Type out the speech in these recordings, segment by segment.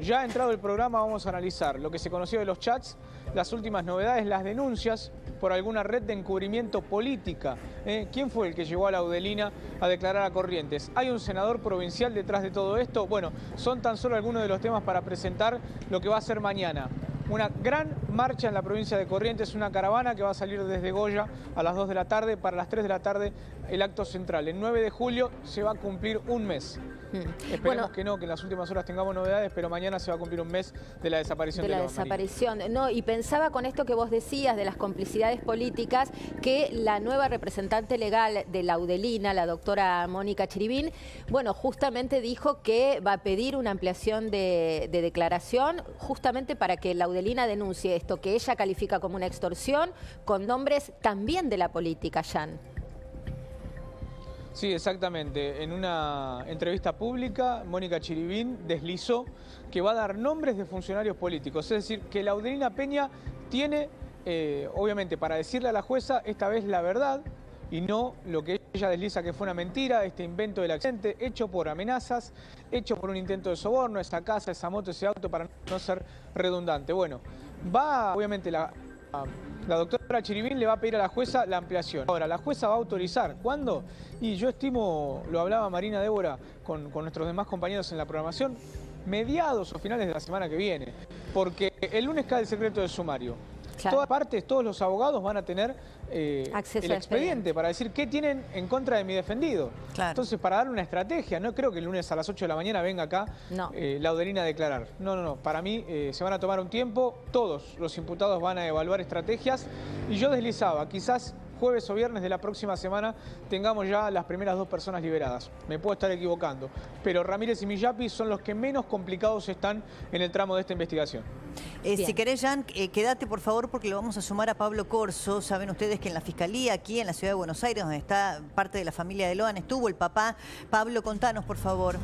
Ya entrado el programa vamos a analizar lo que se conoció de los chats, las últimas novedades, las denuncias por alguna red de encubrimiento política. ¿eh? ¿Quién fue el que llevó a la Audelina a declarar a Corrientes? ¿Hay un senador provincial detrás de todo esto? Bueno, son tan solo algunos de los temas para presentar lo que va a ser mañana una gran marcha en la provincia de Corrientes, una caravana que va a salir desde Goya a las 2 de la tarde, para las 3 de la tarde el acto central. El 9 de julio se va a cumplir un mes. Mm. Esperemos que no, que en las últimas horas tengamos novedades, pero mañana se va a cumplir un mes de la desaparición de, de la desaparición. No, y pensaba con esto que vos decías de las complicidades políticas que la nueva representante legal de la Udelina, la doctora Mónica Chiribín, bueno, justamente dijo que va a pedir una ampliación de, declaración justamente para que la Udelina denuncie esto que ella califica como una extorsión con nombres también de la política, Jan. Sí, exactamente. En una entrevista pública, Mónica Chiribín deslizó que va a dar nombres de funcionarios políticos. Es decir, que la Audelina Peña tiene, eh, obviamente, para decirle a la jueza esta vez la verdad y no lo que ella desliza que fue una mentira, este invento del accidente, hecho por amenazas, hecho por un intento de soborno, esa casa, esa moto, ese auto, para no ser redundante. Bueno, va, obviamente, la la doctora Chiribín le va a pedir a la jueza la ampliación. Ahora, la jueza va a autorizar. ¿Cuándo? Y yo estimo, lo hablaba Marina Débora con, con nuestros demás compañeros en la programación, mediados o finales de la semana que viene. Porque el lunes cae el secreto de sumario. Todas partes, todos los abogados van a tener eh, el expediente, para decir qué tienen en contra de mi defendido. Entonces, para dar una estrategia, no creo que el lunes a las 8 de la mañana venga acá eh, la Laudelina a declarar. No, no, no. Para mí eh, se van a tomar un tiempo, todos los imputados van a evaluar estrategias y yo deslizaba, quizás jueves o viernes de la próxima semana tengamos ya las primeras dos personas liberadas. Me puedo estar equivocando, pero Ramírez y Millapi son los que menos complicados están en el tramo de esta investigación. Eh, si querés, Jan, eh, quédate por favor porque lo vamos a sumar a Pablo Corso. Saben ustedes que en la Fiscalía, aquí en la Ciudad de Buenos Aires, donde está parte de la familia de Loan, estuvo el papá. Pablo, contanos, por favor.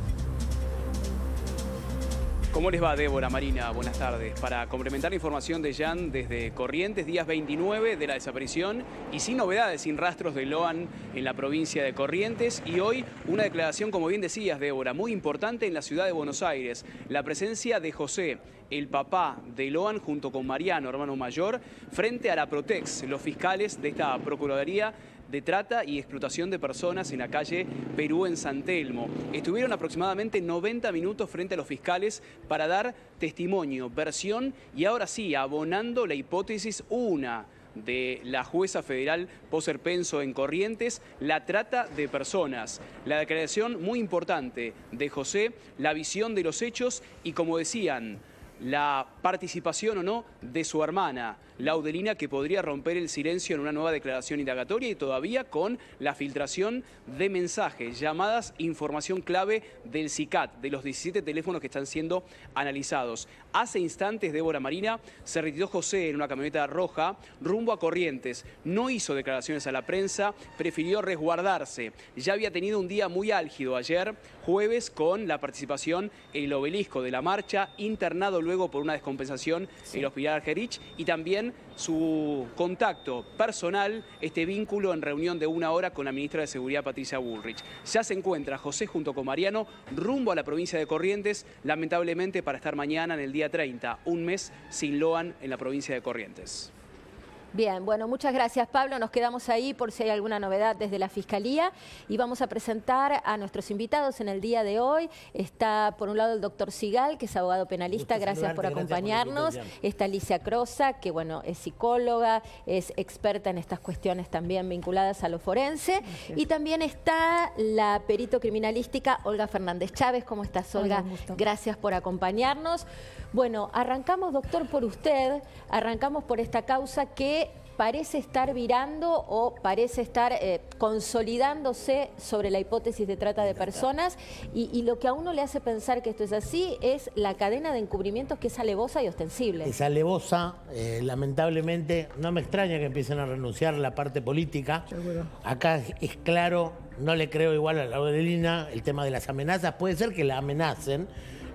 ¿Cómo les va, Débora, Marina? Buenas tardes. Para complementar la información de Jan desde Corrientes, días 29 de la desaparición y sin novedades, sin rastros de Loan en la provincia de Corrientes. Y hoy una declaración, como bien decías, Débora, muy importante en la ciudad de Buenos Aires. La presencia de José, el papá de Loan, junto con Mariano, hermano mayor, frente a la Protex, los fiscales de esta Procuraduría de trata y explotación de personas en la calle Perú en San Telmo. Estuvieron aproximadamente 90 minutos frente a los fiscales para dar testimonio, versión y ahora sí, abonando la hipótesis una de la jueza federal Poser Penso en Corrientes, la trata de personas. La declaración muy importante de José, la visión de los hechos y como decían, la participación o no de su hermana, Laudelina, que podría romper el silencio en una nueva declaración indagatoria y todavía con la filtración de mensajes, llamadas, información clave del CICAT, de los 17 teléfonos que están siendo analizados. Hace instantes, Débora Marina, se retiró José en una camioneta roja rumbo a Corrientes. No hizo declaraciones a la prensa, prefirió resguardarse. Ya había tenido un día muy álgido ayer, jueves, con la participación en el obelisco de la marcha, internado luego por una descompensación en el Hospital Argerich y también su contacto personal, este vínculo en reunión de una hora con la ministra de Seguridad Patricia Bullrich. Ya se encuentra José junto con Mariano rumbo a la provincia de Corrientes, lamentablemente para estar mañana en el día 30, un mes sin Loan en la provincia de Corrientes. Bien, bueno, muchas gracias Pablo. Nos quedamos ahí por si hay alguna novedad desde la Fiscalía y vamos a presentar a nuestros invitados en el día de hoy. Está por un lado el doctor Sigal, que es abogado penalista, gracias por acompañarnos. Está Alicia Crosa, que bueno, es psicóloga, es experta en estas cuestiones también vinculadas a lo forense. Y también está la perito criminalística Olga Fernández Chávez. ¿Cómo estás, Olga? gracias por acompañarnos. Bueno, arrancamos, doctor, por usted, arrancamos por esta causa que parece estar virando o parece estar eh, consolidándose sobre la hipótesis de trata de personas y, lo que a uno le hace pensar que esto es así es la cadena de encubrimientos que es alevosa y ostensible. Es alevosa, eh, lamentablemente, no me extraña que empiecen a renunciar la parte política. Acá es claro, no le creo igual a la Adelina el tema de las amenazas, puede ser que la amenacen,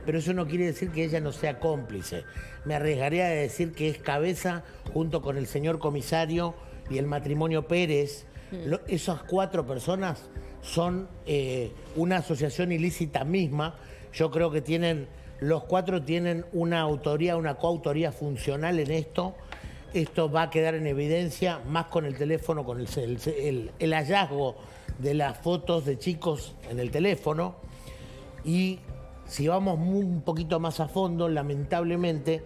pero eso no quiere decir que ella no sea cómplice. Me arriesgaría a decir que es cabeza junto con el señor comisario y el matrimonio Pérez. Mm. esas cuatro personas son eh, una asociación ilícita misma. Yo creo que tienen Los cuatro tienen una autoría, una coautoría funcional en esto. Esto va a quedar en evidencia más con el teléfono, con el, el- el hallazgo de las fotos de chicos en el teléfono. Y si vamos un poquito más a fondo, lamentablemente,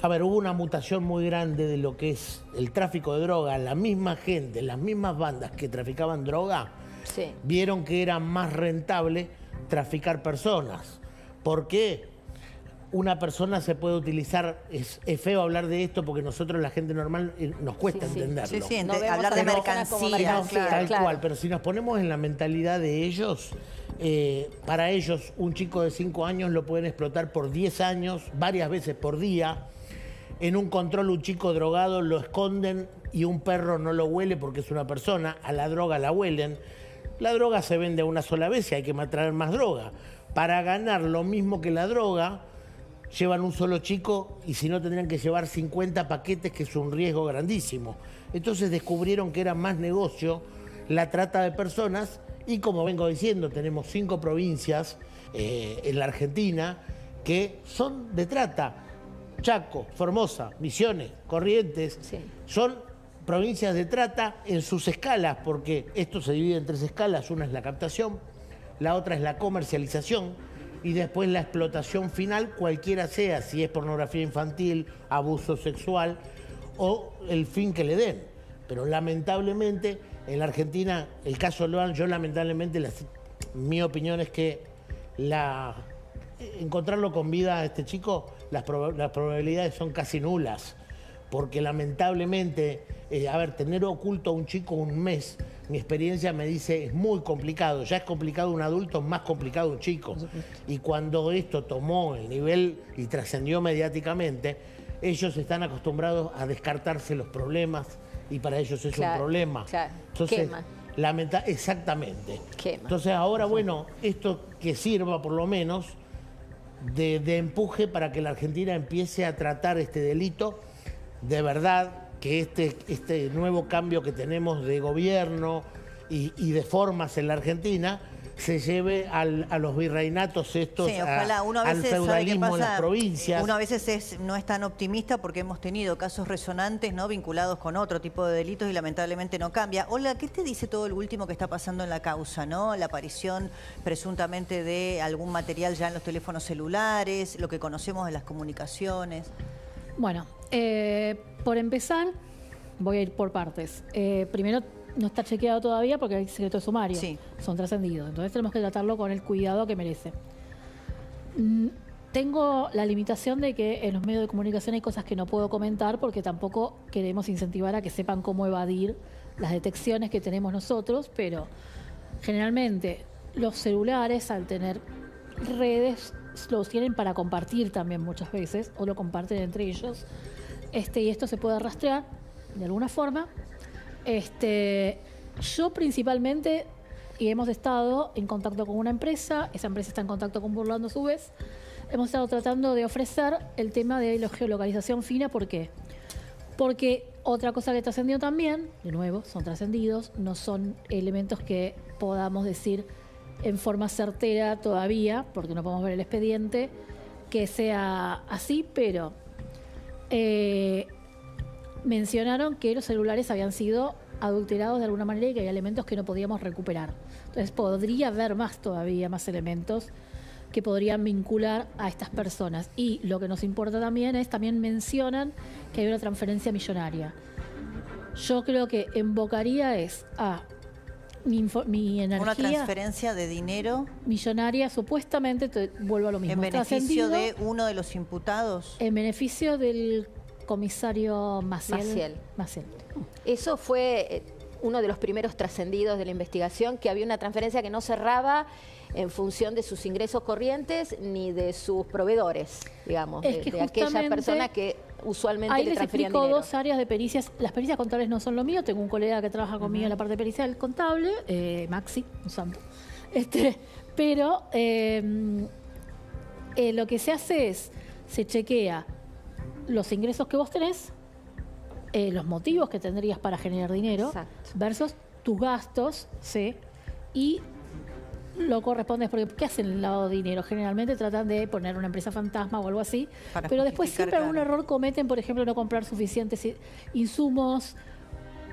a ver, hubo una mutación muy grande de lo que es el tráfico de droga. La misma gente, las mismas bandas que traficaban droga, Sí. vieron que era más rentable traficar personas. ¿Por qué? Una persona se puede utilizar, es, es feo hablar de esto porque nosotros, la gente normal, eh, nos cuesta Sí, entenderlo. Sí, sí, No hablar de mercancía, claro. Tal claro. cual, pero si nos ponemos en la mentalidad de ellos, eh, para ellos un chico de 5 años lo pueden explotar por 10 años, varias veces por día. En un control un chico drogado lo esconden y un perro no lo huele porque es una persona, a la droga la huelen. La droga se vende una sola vez y hay que traer más droga. Para ganar lo mismo que la droga, llevan un solo chico y si no tendrían que llevar 50 paquetes, que es un riesgo grandísimo. Entonces descubrieron que era más negocio la trata de personas y como vengo diciendo, tenemos cinco provincias eh, en la Argentina que son de trata. Chaco, Formosa, Misiones, Corrientes, Sí. son provincias de trata en sus escalas, porque esto se divide en tres escalas, una es la captación, la otra es la comercialización y después la explotación final, cualquiera sea, si es pornografía infantil, abuso sexual o el fin que le den. Pero lamentablemente en la Argentina, el caso Loan, yo lamentablemente, mi opinión es que la, encontrarlo con vida a este chico, las probabilidades son casi nulas. Porque lamentablemente, eh, a ver, tener oculto a un chico un mes, mi experiencia me dice, es muy complicado. Ya es complicado un adulto, es más complicado un chico. Y cuando esto tomó el nivel y trascendió mediáticamente, ellos están acostumbrados a descartarse los problemas y para ellos es Claro, un problema. claro. Entonces, Quema. lamenta exactamente. Quema. Entonces ahora, bueno, esto que sirva por lo menos de, de empuje para que la Argentina empiece a tratar este delito de verdad, que este, este nuevo cambio que tenemos de gobierno y, y de formas en la Argentina se lleve al- a los virreinatos estos, Sí, ojalá. Uno a al veces ¿sabe qué feudalismo en las provincias. Uno a veces es- no es tan optimista porque hemos tenido casos resonantes, ¿no? Vinculados con otro tipo de delitos y lamentablemente no cambia. Hola, ¿qué te dice todo lo último que está pasando en la causa, no? La aparición presuntamente de algún material ya en los teléfonos celulares, lo que conocemos de las comunicaciones. Bueno, eh, por empezar, voy a ir por partes. Eh, primero, no está chequeado todavía porque hay secreto sumario. Sí. Son trascendidos. Entonces tenemos que tratarlo con el cuidado que merece. Mm, Tengo la limitación de que en los medios de comunicación hay cosas que no puedo comentar porque tampoco queremos incentivar a que sepan cómo evadir las detecciones que tenemos nosotros, pero generalmente los celulares al tener redes los tienen para compartir también muchas veces o lo comparten entre ellos este y esto se puede rastrear de alguna forma este yo principalmente y hemos estado en contacto con una empresa esa empresa está en contacto con Burlando a su vez hemos estado tratando de ofrecer el tema de la geolocalización fina ¿por qué? Porque otra cosa que trascendió también, de nuevo, son trascendidos, no son elementos que podamos decir en forma certera todavía, porque no podemos ver el expediente, que sea así, pero eh, mencionaron que los celulares habían sido adulterados de alguna manera y que hay elementos que no podíamos recuperar. Entonces podría haber más todavía, más elementos que podrían vincular a estas personas. Y lo que nos importa también es, también mencionan que hay una transferencia millonaria. Yo creo que invocaría es a mi, info- mi Una transferencia de dinero millonaria, supuestamente, te vuelvo a lo mismo. en beneficio de uno de los imputados. En beneficio del comisario Maciel. Maciel. Maciel. Eso fue eh, uno de los primeros trascendidos de la investigación, que había una transferencia que no cerraba en función de sus ingresos corrientes ni de sus proveedores, digamos, Es de, que de aquellas justamente personas que usualmente Ahí le les transferían explico dinero. dos áreas de pericias. Las pericias contables no son lo mío. Tengo un colega que trabaja conmigo en la parte de pericial contable, eh, Maxi, un santo. Este, pero eh, eh, lo que se hace es, se chequea los ingresos que vos tenés, eh, los motivos que tendrías para generar dinero, Exacto. versus tus gastos, ¿sí? Y lo corresponde, porque ¿qué hacen el lavado de dinero? Generalmente tratan de poner una empresa fantasma o algo así, Para pero después siempre algún error cometen, por ejemplo, no comprar suficientes insumos,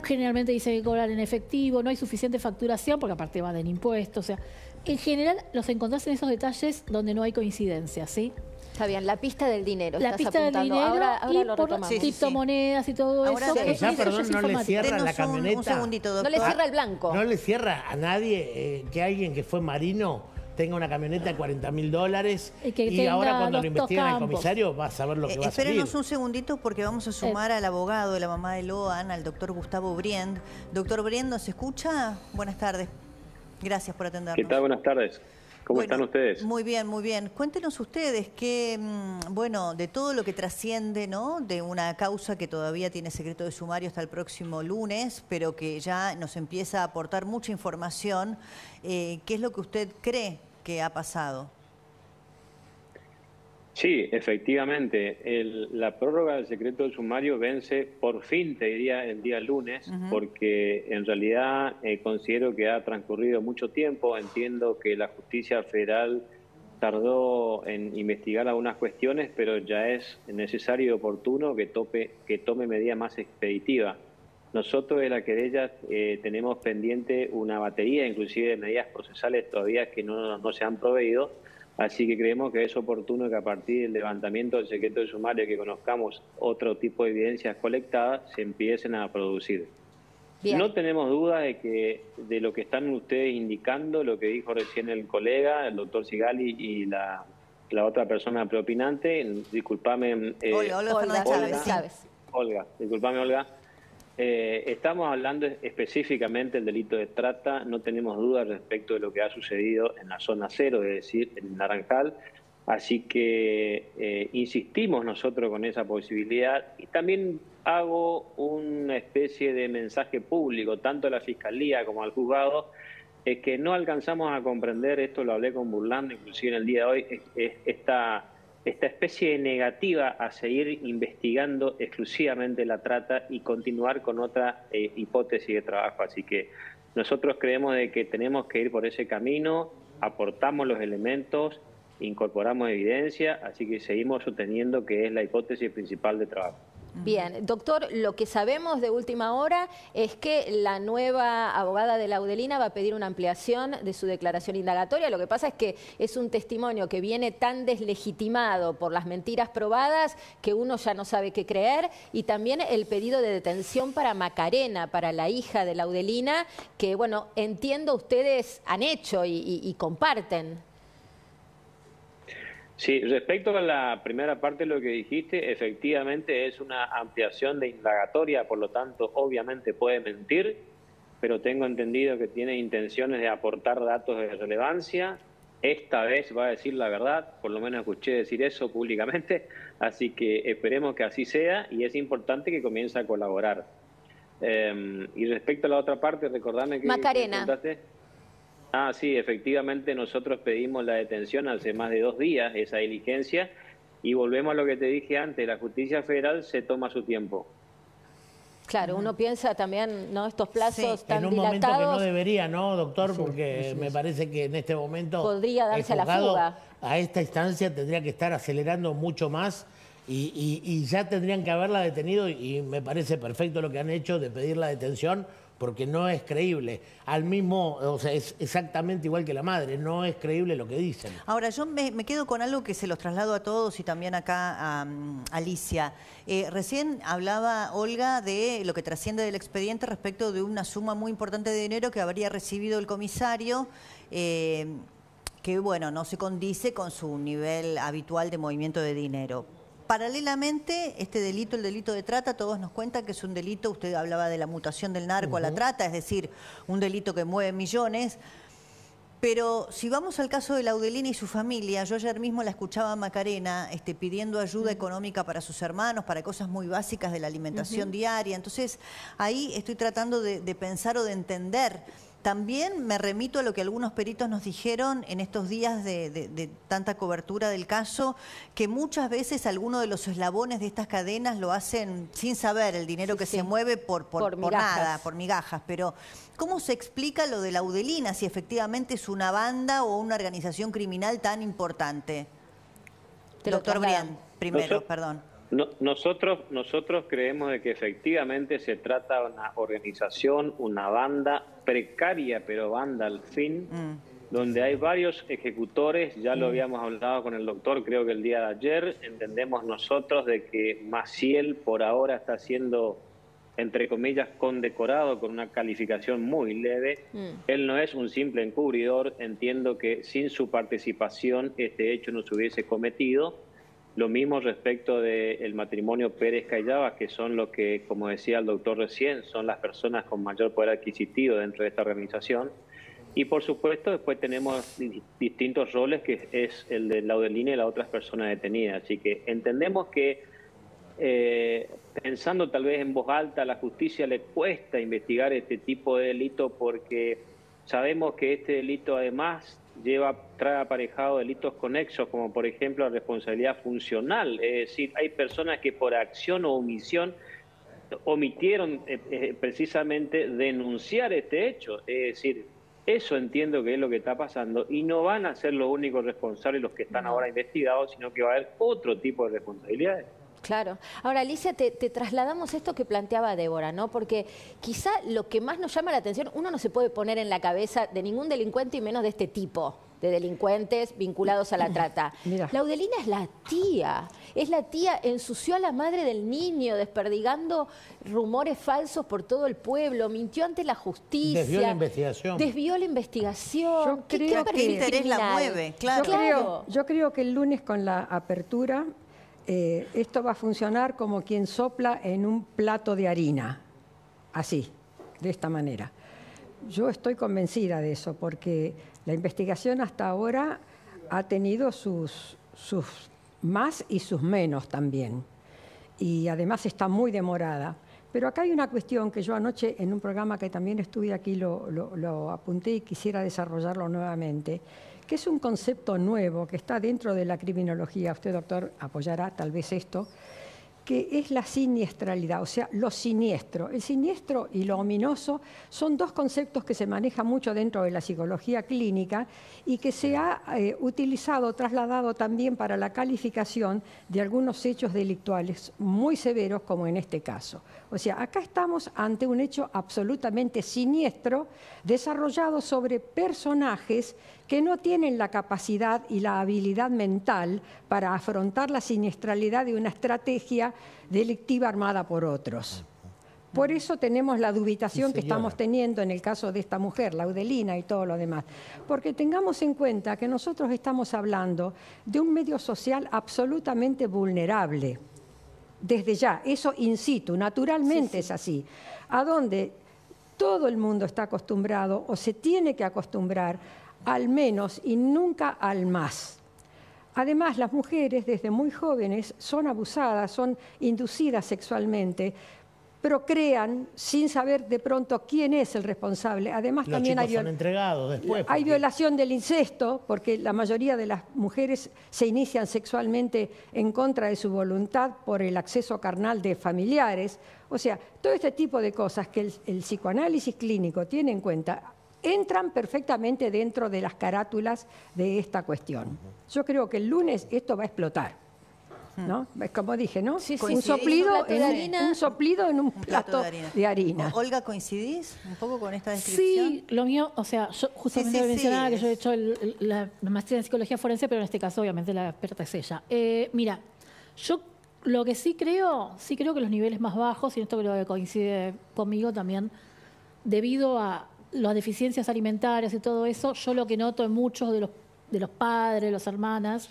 generalmente dicen que cobran en efectivo, no hay suficiente facturación, porque aparte van en impuestos, o sea, en general los encontrás en esos detalles donde no hay coincidencia, ¿sí? Está bien, la pista del dinero. La estás pista del dinero Ahora, ahora y lo por. Sí, sí, sí. criptomonedas y todo Ahora eso. sí. Ya, perdón, no le cierra Denos la camioneta. Un, segundito, No le cierra el blanco. No le cierra a nadie eh, que alguien que fue marino tenga una camioneta de 40 mil dólares Y que y ahora cuando lo investigan campos. comisario va a saber lo que Eh, va a salir. espérenos un segundito porque vamos a sumar al abogado de la mamá de Loan, al doctor Gustavo Briend. Doctor Briend, ¿nos escucha? Buenas tardes. Gracias por atendernos. ¿Qué tal? Buenas tardes. ¿Cómo Bueno, están ustedes? Muy bien, muy bien. Cuéntenos ustedes que, mm, bueno, de todo lo que trasciende, ¿no? De una causa que todavía tiene secreto de sumario hasta el próximo lunes, pero que ya nos empieza a aportar mucha información. eh, ¿Qué es lo que usted cree que ha pasado? Sí, efectivamente. el- la prórroga del secreto del sumario vence por fin, te diría, el día lunes, porque en realidad eh, considero que ha transcurrido mucho tiempo. Entiendo que la justicia federal tardó en investigar algunas cuestiones, pero ya es necesario y oportuno que, tope, que tome medida más expeditiva. Nosotros de la querella eh, tenemos pendiente una batería, inclusive de medidas procesales todavía que no, no se han proveído, así que creemos que es oportuno que a partir del levantamiento del secreto de sumario que conozcamos otro tipo de evidencias colectadas se empiecen a producir. Bien. No tenemos duda de que de lo que están ustedes indicando, lo que dijo recién el colega, el doctor Sigali y la, la otra persona preopinante, disculpame. eh, Olga, Olga Olga. Chávez. Olga, disculpame Olga. Eh, estamos hablando específicamente del delito de trata, no tenemos dudas respecto de lo que ha sucedido en la zona cero, es decir, en Naranjal, así que eh, insistimos nosotros con esa posibilidad. Y también hago una especie de mensaje público, tanto a la Fiscalía como al juzgado, es que no alcanzamos a comprender, esto lo hablé con Burlando, inclusive en el día de hoy, es- es- esta esta especie de negativa a seguir investigando exclusivamente la trata y continuar con otra eh, hipótesis de trabajo. Así que nosotros creemos de que tenemos que ir por ese camino, aportamos los elementos, incorporamos evidencia, así que seguimos sosteniendo que es la hipótesis principal de trabajo. Bien, doctor, lo que sabemos de última hora es que la nueva abogada de Laudelina va a pedir una ampliación de su declaración indagatoria. Lo que pasa es que es un testimonio que viene tan deslegitimado por las mentiras probadas que uno ya no sabe qué creer. Y también el pedido de detención para Macarena, para la hija de Laudelina, que, bueno, entiendo ustedes han hecho y, y- y comparten. Sí, respecto a la primera parte de lo que dijiste, efectivamente es una ampliación de indagatoria, por lo tanto, obviamente puede mentir, pero tengo entendido que tiene intenciones de aportar datos de relevancia. Esta vez va a decir la verdad, por lo menos escuché decir eso públicamente, así que esperemos que así sea y es importante que comience a colaborar. Eh, y respecto a la otra parte, recordame que... que Macarena. preguntaste. Ah, sí, efectivamente nosotros pedimos la detención hace más de dos días, esa diligencia, y volvemos a lo que te dije antes, la justicia federal se toma su tiempo. Claro, uno piensa también, ¿no? Estos plazos Sí. tan en un momento que no dilatados. debería, ¿no, doctor? Porque me parece que en este momento Podría darse el la fuga. A esta instancia tendría que estar acelerando mucho más y, y- y ya tendrían que haberla detenido y me parece perfecto lo que han hecho de pedir la detención porque no es creíble. Al mismo, o sea, es exactamente igual que la madre, no es creíble lo que dicen. Ahora, yo me, quedo con algo que se los traslado a todos y también acá a mm, Alicia. Eh, recién hablaba Olga de lo que trasciende del expediente respecto de una suma muy importante de dinero que habría recibido el comisario. eh, que bueno, no se condice con su nivel habitual de movimiento de dinero. Paralelamente, este delito, el delito de trata, todos nos cuentan que es un delito, usted hablaba de la mutación del narco a la trata, es decir, un delito que mueve millones. Pero si vamos al caso de Laudelina y su familia, yo ayer mismo la escuchaba a Macarena este, pidiendo ayuda económica para sus hermanos, para cosas muy básicas de la alimentación diaria. Entonces, ahí estoy tratando de, de pensar o de entender También me remito a lo que algunos peritos nos dijeron en estos días de, tanta cobertura del caso, que muchas veces algunos de los eslabones de estas cadenas lo hacen sin saber el dinero que se mueve por, por, nada, por migajas. Pero, ¿cómo se explica lo de la Udelina si efectivamente es una banda o una organización criminal tan importante? Doctor Brian, primero, perdón nosotros, nosotros creemos de que efectivamente se trata de una organización, una banda precaria, pero banda al fin, mm. donde hay varios ejecutores, ya lo mm. habíamos hablado con el doctor creo que el día de ayer, entendemos nosotros de que Maciel por ahora está siendo, entre comillas, condecorado con una calificación muy leve. Mm. Él no es un simple encubridor, entiendo que sin su participación este hecho no se hubiese cometido lo mismo respecto del matrimonio Pérez Callaba, que son lo que, como decía el doctor recién, son las personas con mayor poder adquisitivo dentro de esta organización. Y por supuesto, después tenemos distintos roles, que es el de Laudelina y las otras personas detenidas. Así que entendemos que, eh, pensando tal vez en voz alta, a la justicia le cuesta investigar este tipo de delito porque sabemos que este delito además lleva, trae aparejado delitos conexos, como por ejemplo la responsabilidad funcional. Es decir, hay personas que por acción o omisión omitieron eh, eh, precisamente denunciar este hecho. Es decir, eso entiendo que es lo que está pasando y no van a ser los únicos responsables los que están ahora investigados, sino que va a haber otro tipo de responsabilidades. Claro. Ahora, Alicia, te, trasladamos esto que planteaba Débora, ¿no? Porque quizá lo que más nos llama la atención, uno no se puede poner en la cabeza de ningún delincuente y menos de este tipo de delincuentes vinculados a la trata. Mira. Laudelina es la tía, es la tía, ensució a la madre del niño, desperdigando rumores falsos por todo el pueblo, mintió ante la justicia. Desvió la investigación. Desvió la investigación. Yo creo que interés la mueve, claro. yo creo que el lunes con la apertura eh, esto va a funcionar como quien sopla en un plato de harina, así, de esta manera. Yo estoy convencida de eso, porque la investigación hasta ahora ha tenido sus, más y sus menos también, y además está muy demorada. Pero acá hay una cuestión que yo anoche en un programa que también estuve aquí lo apunté y quisiera desarrollarlo nuevamente que es un concepto nuevo que está dentro de la criminología, usted doctor apoyará tal vez esto, que es la siniestralidad, o sea, lo siniestro. El siniestro y lo ominoso son dos conceptos que se manejan mucho dentro de la psicología clínica y que se ha eh, utilizado, trasladado también para la calificación de algunos hechos delictuales muy severos, como en este caso. O sea, acá estamos ante un hecho absolutamente siniestro, desarrollado sobre personajes que no tienen la capacidad y la habilidad mental para afrontar la siniestralidad de una estrategia delictiva armada por otros. Por eso tenemos la dubitación que estamos teniendo en el caso de esta mujer, Laudelina y todo lo demás. Porque tengamos en cuenta que nosotros estamos hablando de un medio social absolutamente vulnerable. Desde ya, eso in situ, naturalmente es así. A donde todo el mundo está acostumbrado o se tiene que acostumbrar al menos y nunca al más. Además, las mujeres desde muy jóvenes son abusadas, son inducidas sexualmente, procrean sin saber de pronto quién es el responsable. Además, también hay, hay violación del incesto, porque la mayoría de las mujeres se inician sexualmente en contra de su voluntad por el acceso carnal de familiares. O sea, todo este tipo de cosas que el psicoanálisis clínico tiene en cuenta entran perfectamente dentro de las carátulas de esta cuestión. Yo creo que el lunes esto va a explotar. ¿no? Como dije, ¿no? un, soplido en, un soplido en un plato, de, harina. Olga, ¿coincidís un poco con esta descripción? Sí, lo mío, o sea, yo justamente mencionaba que yo he hecho la, maestría en psicología forense, pero en este caso obviamente la experta es ella. Eh, mira, yo lo que sí creo, sí creo que los niveles más bajos, y esto creo que coincide conmigo también, debido a las deficiencias alimentarias y todo eso, yo lo que noto en muchos de los, de los padres, las hermanas,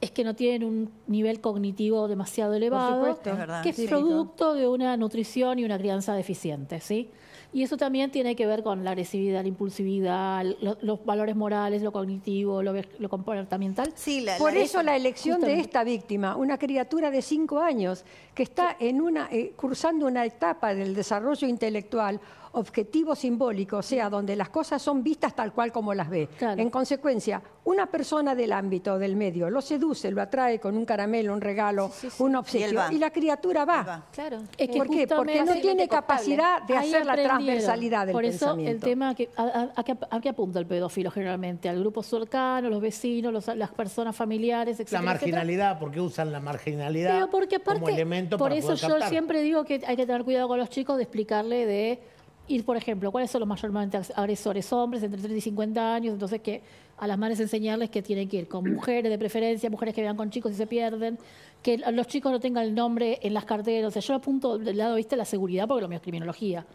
es que no tienen un nivel cognitivo demasiado elevado, que es producto de una nutrición y una crianza deficiente, ¿sí? Y eso también tiene que ver con la agresividad, la impulsividad, los valores morales, lo cognitivo, lo, comportamental. Sí, Por eso la elección de esta víctima, una criatura de cinco años que está en una, eh, cursando una etapa del desarrollo intelectual, objetivo simbólico, o sea, donde las cosas son vistas tal cual como las ve. Claro. En consecuencia, una persona del ámbito, del medio, lo seduce, lo atrae con un caramelo, un regalo, Sí, sí, sí. un obsequio, y, la criatura va. Claro. Es que ¿Por qué? Porque no tiene capacidad de Ahí hacer la transversalidad del Por eso pensamiento. el tema que a, a- a qué, a qué apunta el pedófilo generalmente, al grupo cercano, los vecinos, los- las personas familiares, La etcétera, etcétera. marginalidad, porque usan la marginalidad Pero porque aparte, como elemento por para eso poder yo captar. siempre digo que hay que tener cuidado con los chicos de explicarle de ir, por ejemplo, cuáles son los mayormente agresores hombres entre 30 y 50 años, entonces que a las madres enseñarles que tienen que ir con mujeres de preferencia, mujeres que vean con chicos y se pierden, que los chicos no tengan el nombre en las carteras, o sea, yo apunto del lado viste la seguridad porque lo mío es criminología.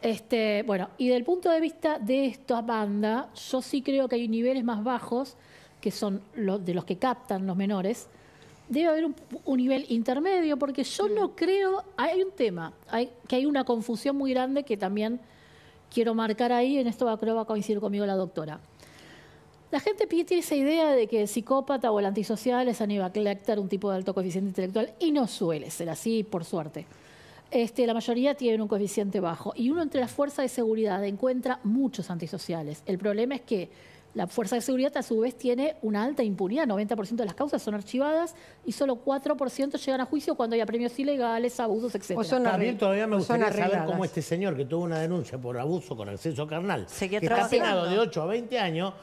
Este, bueno, y del punto de vista de esta banda, yo sí creo que hay niveles más bajos, que son los de los que captan los menores. Debe haber un, un nivel intermedio, porque yo no creo, hay un tema, hay, que hay una confusión muy grande que también quiero marcar ahí, en esto va- creo va a coincidir conmigo la doctora. La gente tiene esa idea de que el psicópata o el antisocial es Aníbal Lecter, un tipo de alto coeficiente intelectual, y no suele ser así, por suerte. Este, la mayoría tienen un coeficiente bajo. Y uno entre las fuerzas de seguridad encuentra muchos antisociales. El problema es que la fuerza de seguridad a su vez tiene una alta impunidad. 90% de las causas son archivadas y solo 4% llegan a juicio cuando hay premios ilegales, abusos, etc. O son También todavía me gustaría saber cómo este señor que tuvo una denuncia por abuso con acceso carnal, que está penado de 8 a 20 años,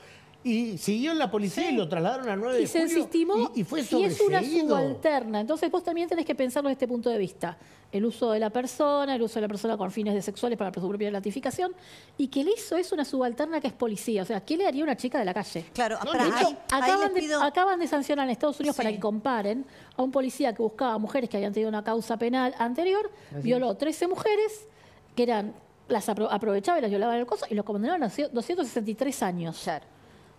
y siguió en la policía y lo trasladaron a 9 y de se julio desestimó y, y fue es una subalterna. Entonces vos también tenés que pensarlo desde este punto de vista. El uso de la persona, el uso de la persona con fines de sexuales para su propia gratificación, y que le hizo es una subalterna que es policía. O sea, ¿qué le haría una chica de la calle? Claro, No, pará, de hecho, ahí, ahí Acaban de, pido- acaban de sancionar en Estados Unidos para que comparen a un policía que buscaba mujeres que habían tenido una causa penal anterior, violó 13 mujeres que eran las apro- aprovechaba y las violaba en el coso y los condenaron a 263 años. Claro.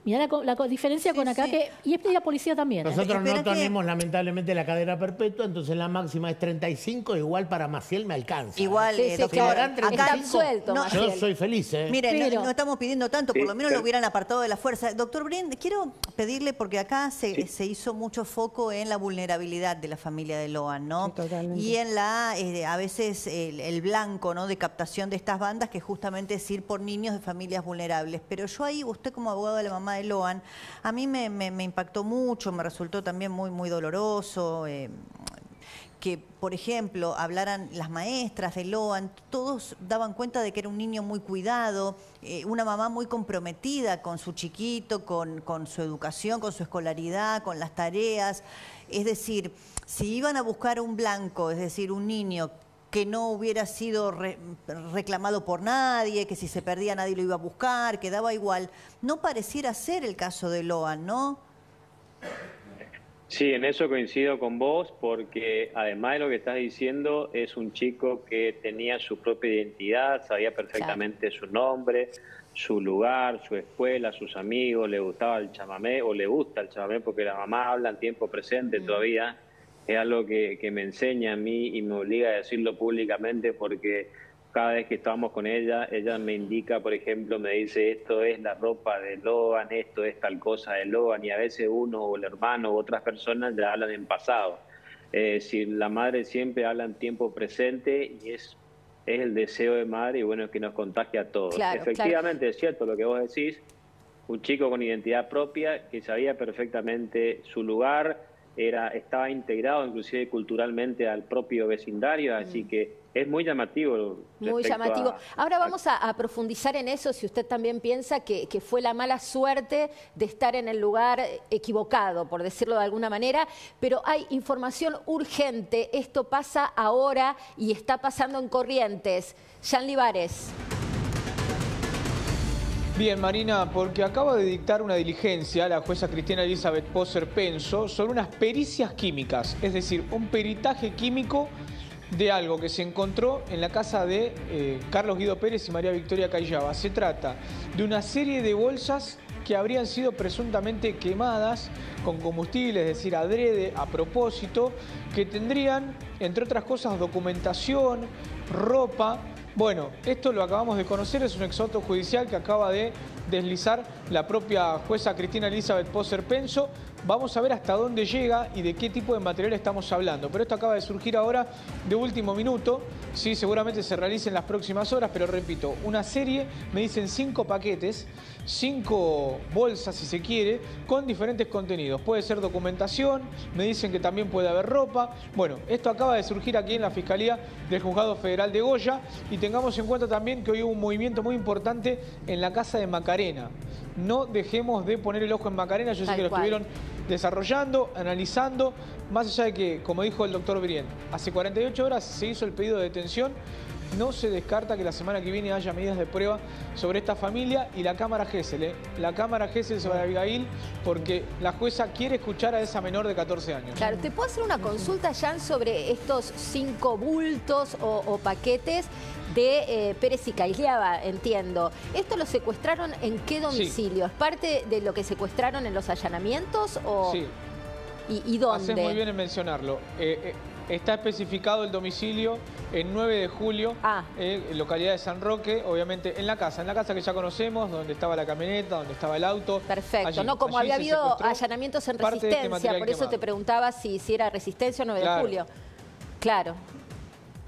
Mirá la, diferencia Sí, con acá sí. que y es la policía también. ¿eh? Nosotros no que- tenemos lamentablemente la cadena perpetua, entonces la máxima es 35, igual para Maciel me alcanza. Igual, Sí, eh, sí, doctor, claro. acá Está absuelto, no, Yo soy feliz, ¿eh? Mire, no- Pero- no, estamos pidiendo tanto, por Sí, lo menos lo hubieran apartado de la fuerza. Doctor Brin, quiero pedirle, porque acá se, se hizo mucho foco en la vulnerabilidad de la familia de Loan, ¿no? Sí, totalmente. Y en la, eh, a veces, el, el blanco, ¿no? De captación de estas bandas, que justamente es ir por niños de familias vulnerables. Pero yo ahí, usted como abogado de la mamá de Loan, a mí me, impactó mucho, me resultó también muy, muy doloroso. eh, que, por ejemplo, hablaran las maestras de Loan, todos daban cuenta de que era un niño muy cuidado, eh, una mamá muy comprometida con su chiquito, con, con su educación, con su escolaridad, con las tareas. Es decir, si iban a buscar un blanco, es decir, un niño que no hubiera sido re- reclamado por nadie, que si se perdía nadie lo iba a buscar, que daba igual, no pareciera ser el caso de Loan, ¿no? Sí, en eso coincido con vos, porque además de lo que estás diciendo, es un chico que tenía su propia identidad, sabía perfectamente su nombre, su lugar, su escuela, sus amigos, le gustaba el chamamé o le gusta el chamamé porque la mamá habla en tiempo presente todavía. Es algo que, que me enseña a mí y me obliga a decirlo públicamente porque cada vez que estamos con ella, ella me indica, por ejemplo, me dice esto es la ropa de Logan, esto es tal cosa de Logan, y a veces uno o el hermano u otras personas ya hablan en pasado. Es decir, la madre siempre habla en tiempo presente y es, es el deseo de madre y bueno, es que nos contagia a todos. Claro, Efectivamente, es cierto lo que vos decís, un chico con identidad propia que sabía perfectamente su lugar, era, estaba integrado inclusive culturalmente al propio vecindario, así que es muy llamativo. Muy llamativo. a- Ahora vamos a, a profundizar en eso, si usted también piensa que, que fue la mala suerte de estar en el lugar equivocado, por decirlo de alguna manera, pero hay información urgente. Esto pasa ahora y está pasando en Corrientes. Jean Libares. Bien, Marina, porque acaba de dictar una diligencia la jueza Cristina Elizabeth Poser Penso sobre unas pericias químicas, es decir, un peritaje químico de algo que se encontró en la casa de eh, Carlos Guido Pérez y María Victoria Callaba. Se trata de una serie de bolsas que habrían sido presuntamente quemadas con combustible, es decir, adrede, a propósito, que tendrían, entre otras cosas, documentación, ropa. Bueno, esto lo acabamos de conocer, es un exhorto judicial que acaba de deslizar la propia jueza Cristina Elizabeth Poser Penso. Vamos a ver hasta dónde llega y de qué tipo de material estamos hablando. Pero esto acaba de surgir ahora de último minuto. Sí, seguramente se realice en las próximas horas, pero repito, una serie, me dicen cinco paquetes, cinco bolsas si se quiere, con diferentes contenidos. Puede ser documentación, me dicen que también puede haber ropa. Bueno, esto acaba de surgir aquí en la Fiscalía del Juzgado Federal de Goya y tengamos en cuenta también que hoy hubo un movimiento muy importante en la Casa de Macarena. No dejemos de poner el ojo en Macarena, yo sé que lo cual. estuvieron desarrollando, analizando, más allá de que, como dijo el doctor Brien, hace 48 horas se hizo el pedido de detención, no se descarta que la semana que viene haya medidas de prueba sobre esta familia y la Cámara Gesell, ¿eh? la Cámara Gesell sobre Abigail, porque la jueza quiere escuchar a esa menor de 14 años. Claro, ¿te puedo hacer una consulta, Jan, sobre estos cinco bultos o, o paquetes de eh, Pérez y Cailiaba, entiendo? ¿Esto lo secuestraron en qué domicilio? ¿Es parte de lo que secuestraron en los allanamientos o Sí, y, y dónde? haces muy bien en mencionarlo. Eh, eh, está especificado el domicilio en 9 de julio, Ah. eh, en localidad de San Roque, obviamente en la casa, en la casa que ya conocemos, donde estaba la camioneta, donde estaba el auto. Perfecto, Allí- no como había habido allanamientos en este resistencia, por eso te preguntaba si, si era resistencia o 9 de julio. Claro.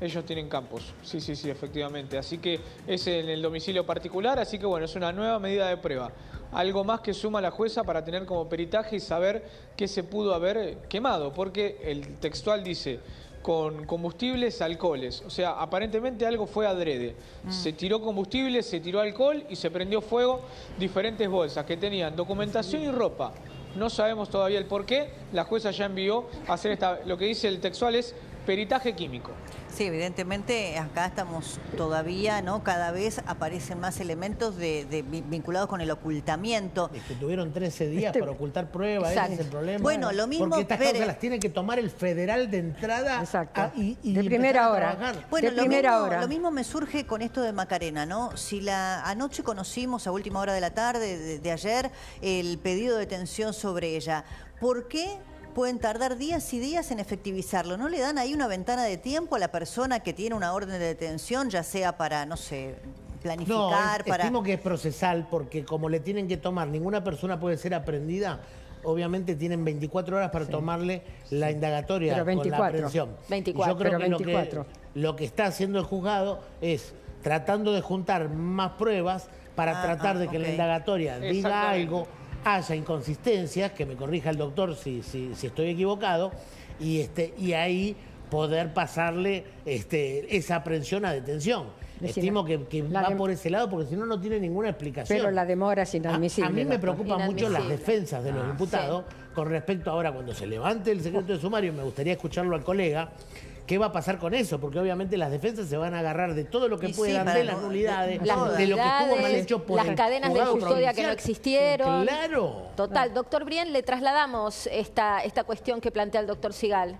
Ellos tienen campos, sí, sí, sí, efectivamente. Así que es en el domicilio particular, así que bueno, es una nueva medida de prueba. Algo más que suma la jueza para tener como peritaje y saber qué se pudo haber eh, quemado, porque el textual dice con combustibles, alcoholes. O sea, aparentemente algo fue adrede. Se tiró combustible, se tiró alcohol y se prendió fuego diferentes bolsas que tenían documentación y ropa. No sabemos todavía el por qué. La jueza ya envió a hacer esta, lo que dice el textual es peritaje químico. Sí, evidentemente acá estamos todavía, ¿no? Cada vez aparecen más elementos de, de vi- vinculados con el ocultamiento. Es que tuvieron 13 días Este- para ocultar pruebas, ese es el problema. Bueno, lo mismo, Porque estas Pérez. causas las tiene que tomar el federal de entrada Exacto. a- y, y De primera hora. Bueno, De lo primera mismo, hora. lo mismo me surge con esto de Macarena, ¿no? Si la anoche conocimos a última hora de la tarde de, de ayer el pedido de detención sobre ella, ¿por qué pueden tardar días y días en efectivizarlo? ¿No le dan ahí una ventana de tiempo a la persona que tiene una orden de detención, ya sea para, no sé, No, planificar, es- para... estimo que es procesal porque como le tienen que tomar, ninguna persona puede ser aprendida. Obviamente tienen 24 horas para tomarle la indagatoria Pero con la 24. aprehensión. 24, Y yo creo pero que lo, que 24. lo que está haciendo el juzgado es tratando de juntar más pruebas para Ah, tratar ah, de que la indagatoria diga algo, haya inconsistencias, que me corrija el doctor si, si, si estoy equivocado, y, este, y ahí poder pasarle este, esa aprehensión a detención. Estimo que, va por ese lado porque si no, no tiene ninguna explicación. Pero la demora es inadmisible. A, mí me preocupan mucho las defensas de los imputados con respecto ahora cuando se levante el secreto de sumario, me gustaría escucharlo al colega. ¿Qué va a pasar con eso? Porque obviamente las defensas se van a agarrar de todo lo que Y puedan, de las nulidades, de- Las Todas. de lo que estuvo mal hecho por las el cadenas de custodia que no existieron. Claro. Total, doctor Brien, le trasladamos esta, esta cuestión que plantea el doctor Sigal.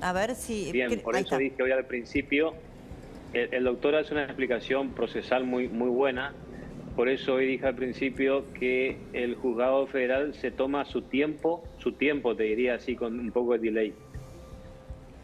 A ver si... Bien, por eso dije hoy al principio, el, el doctor hace una explicación procesal muy, muy buena, por eso hoy dije al principio que el juzgado federal se toma su tiempo, su tiempo te diría así con un poco de delay.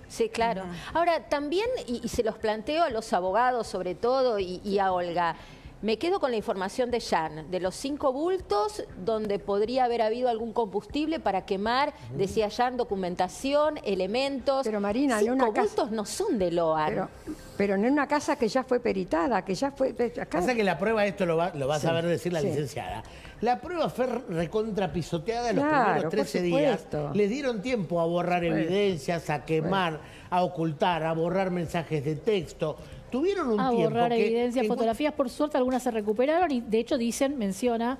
Sí, claro. Ahora, también, y, y se los planteo a los abogados sobre todo y, y a Olga, me quedo con la información de Jan, de los cinco bultos donde podría haber habido algún combustible para quemar, decía Jan, documentación, elementos. Pero, Marina, en cinco una casa- bultos no son de Loan. Pero, pero en una casa que ya fue peritada, que ya fue... Acá, Pasa que la prueba, esto lo va, lo va a Sí, saber decir la sí. licenciada. La prueba fue recontrapisoteada los Claro, primeros por 13 días. Les dieron tiempo a borrar evidencias, a quemar, a ocultar, a borrar mensajes de texto. Tuvieron un a tiempo. borrar que evidencias, en- fotografías, por suerte algunas se recuperaron y de hecho dicen, menciona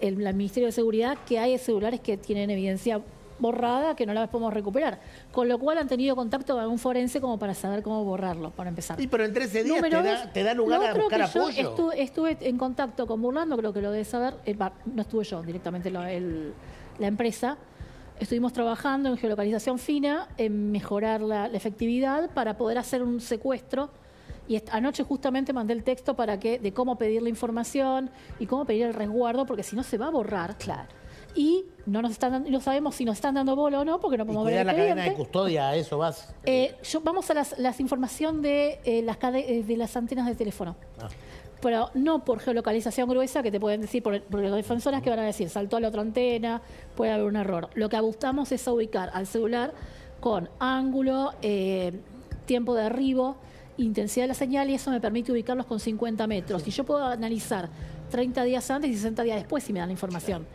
el, el Ministerio de Seguridad que hay celulares que tienen evidencia borrada que no la podemos recuperar, con lo cual han tenido contacto con un forense como para saber cómo borrarlo, para empezar. Sí, pero en 13 días te da, dos, te da lugar a buscar que yo apoyo. estuve, estuve en contacto con Burlando, creo que lo debe saber, eh, no estuve yo directamente, el- la empresa. Estuvimos trabajando en geolocalización fina, en mejorar la, la efectividad para poder hacer un secuestro. Y anoche justamente mandé el texto para que de cómo pedir la información y cómo pedir el resguardo, porque si no se va a borrar. Claro. Y no nos están dando- no sabemos si nos están dando bola o no, porque no podemos ver el la cadena de custodia, a eso vas. Eh, yo, vamos a las, las información de, eh, las cade- eh, de las antenas de teléfono. Ah. pero no por geolocalización gruesa que te pueden decir, por, por las defensoras que van a decir, saltó a la otra antena, puede haber un error. Lo que buscamos es ubicar al celular con ángulo, eh, tiempo de arribo, intensidad de la señal y eso me permite ubicarlos con 50 metros. Y yo puedo analizar 30 días antes y 60 días después si me dan la información.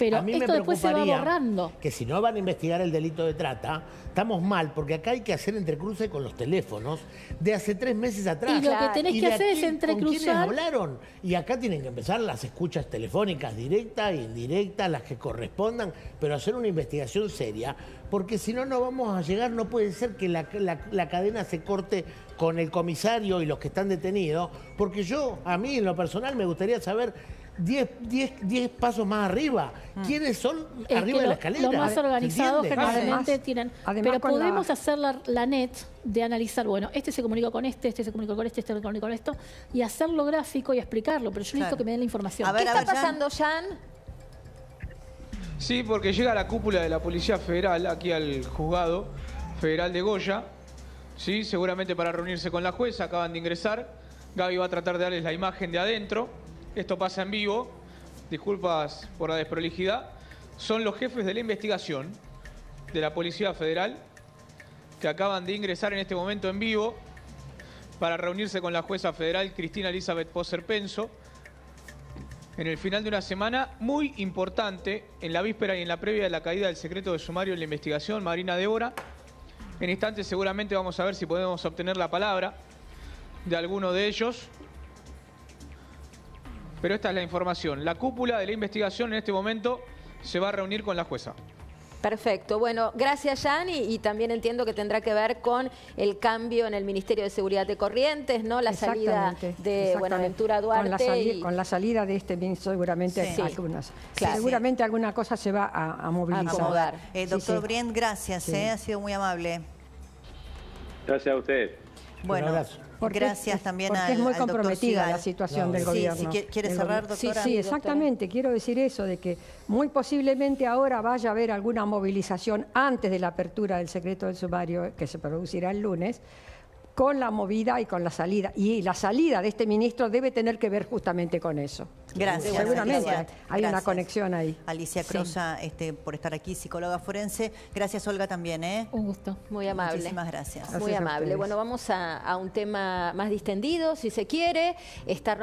Pero a mí esto me después se va preocuparía borrando. Que si no van a investigar el delito de trata, estamos mal, porque acá hay que hacer entrecruce con los teléfonos de hace tres meses atrás. Y lo que tenés Y que hacer es aquí, ¿con quiénes entrecruzar. hablaron? Y acá tienen que empezar las escuchas telefónicas directas e indirectas, las que correspondan, pero hacer una investigación seria, porque si no, no vamos a llegar, no puede ser que la, la- la cadena se corte con el comisario y los que están detenidos, porque yo, a mí en lo personal, me gustaría saber 10 10 10 pasos más arriba. ¿Quiénes son Es arriba de la escalera? Lo más ¿Se organizado entiende? generalmente Además- tienen. además pero la- podemos hacer la, la net de analizar, bueno, este se comunicó con este, este se comunicó con este, este se comunicó con esto, y hacerlo gráfico y explicarlo. Pero yo necesito Claro. que me den la información. A ver, ¿Qué a está ver, pasando, Jan? Sí, porque llega la cúpula de la Policía Federal aquí al juzgado federal de Goya, sí, seguramente para reunirse con la jueza, acaban de ingresar. Gaby va a tratar de darles la imagen de adentro. Esto pasa en vivo. Disculpas por la desprolijidad. Son los jefes de la investigación de la Policía Federal que acaban de ingresar en este momento en vivo para reunirse con la jueza federal Cristina Elizabeth Poser Penso en el final de una semana muy importante, en la víspera y en la previa de la caída del secreto de sumario en la investigación, Marina Débora. En instantes seguramente vamos a ver si podemos obtener la palabra de alguno de ellos. Pero esta es la información. La cúpula de la investigación en este momento se va a reunir con la jueza. Perfecto. Bueno, gracias, Jan. Y, y también entiendo que tendrá que ver con el cambio en el Ministerio de Seguridad de Corrientes, ¿no? La salida de. Buenaventura Duarte. Con la, sali- y- con la salida de este ministro seguramente Sí. algunas. Claro. Seguramente alguna cosa se va a, a movilizar. acomodar. Eh, doctor sí. Brien, gracias, Sí. eh, ha sido muy amable. Gracias a ustedes. Bueno. Porque gracias es- también porque al es muy al comprometida la situación No, del sí, gobierno. si quiere- cerrar, gobierno. doctora. Sí, Sí, sí, doctora. exactamente. Quiero decir eso, de que muy posiblemente ahora vaya a haber alguna movilización antes de la apertura del secreto del sumario que se producirá el lunes con la movida y con la salida. Y la salida de este ministro debe tener que ver justamente con eso. Gracias. Seguramente Alicia. hay una conexión ahí. Alicia Crosa, este, por estar aquí, psicóloga forense. Gracias, Olga, también, ¿eh? Un gusto. Muy amable. Muchísimas gracias. Muy Gracias amable. Bueno, vamos a, a un tema más distendido, si se quiere. Está